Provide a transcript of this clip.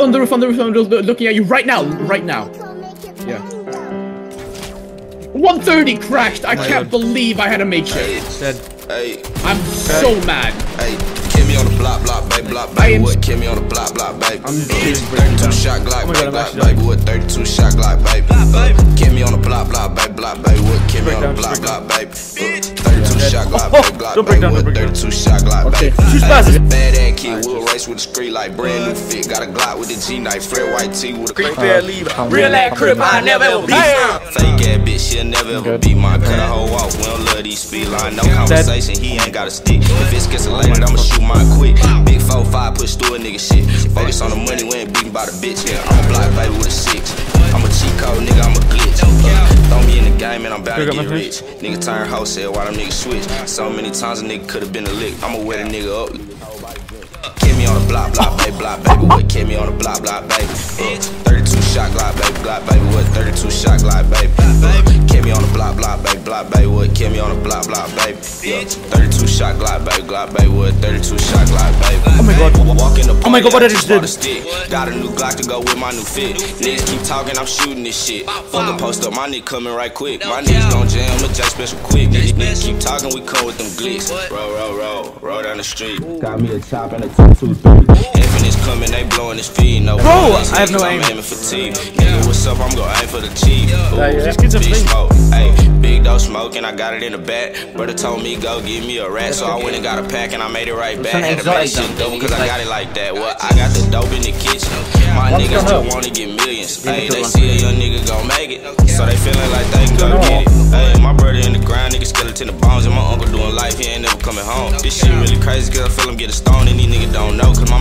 on the roof, on the roof, on the roof, looking at you right now, right now. Yeah. 130 crashed. I can't believe I had to make shit. Dead. Hey, I'm so mad. hey, kill me on the block, block, baby, block, I baby. am- What? Kill me on the block, block, baby. I'm Uh, shitting 32 shot Glock, baby, block, baby. What? 32 shot Glock, baby. Uh, Kill me on the block, block, baby, block, baby. What? Kill me on the block, block, baby. Uh, 32 shot Glock, Oh, baby, block, don't break baby. down, What? don't break down. 32 shot Glock, Okay. baby. Shoot Hey, fast. Bad ass kid, we'll with the street like brand new fit. Got a Glock with the G knife, Fred White tee with a creep leave. Real ass crib, I never ever be. Fake ass bitch, she'll never ever be mine. Cut a hoe off, we don't love these speed line. No conversation, he ain't got a stick. If it's escalated, I'ma shoot mine quick. Big 4-5, push through a nigga shit. Focus on the money, we ain't beaten by the bitch. Yeah, I'm a block baby with a six. I'm a cheat code, nigga, I'm a glitch. Uh, throw me in the game and I'm bound to get rich. Nigga turn wholesale while them niggas switch. So many times a nigga could've been a lick. I'ma wear the nigga up. Kill me on the block, block, baby, block, baby. What? Kill me on the block, block, baby. Uh, 32 shot Glock, baby, Glock, baby. What? 32 shot Glock, baby. Kill me on the block, block, baby, block, baby. What? Kill me on the block, block, baby. Yeah. 32 shot Glock, baby, Glock, baby. What? 32 shot Glock, baby. Oh my God. Walk in the Oh my God, what I just did. bought stick. Got a new Glock to go with my new fit. Niggas keep talking, I'm shooting this shit. Fuck a post up, my nigga coming right quick. My niggas gon' jam, a J special quick. Niggas niggas keep talking, we come with them glicks. Roll, roll, roll, roll down the street. Got me a chop and a two, two, three. Infinite's coming, they blowing his feet. No, Bro, I have no I'm aim. aiming for T. Nigga, what's up? I'm gon' aim for the chief. Ooh, Yeah, just get some big smoke. Hey, big dose smoke, and I got it in the back. Brother told me go give me a rat, so I went and got a pack and I made it right back. Had to make shit dope cause I got it like that. What? I got the dope in the kitchen. My niggas still wanna get millions. Hey, they see a young nigga gon' make it, so they feeling like they can go get it. Hey, my brother in the ground, nigga skeleton the bones, and my uncle doing life, he ain't never coming home. This shit really crazy cause I feel him get a stone, and these niggas don't know, cause my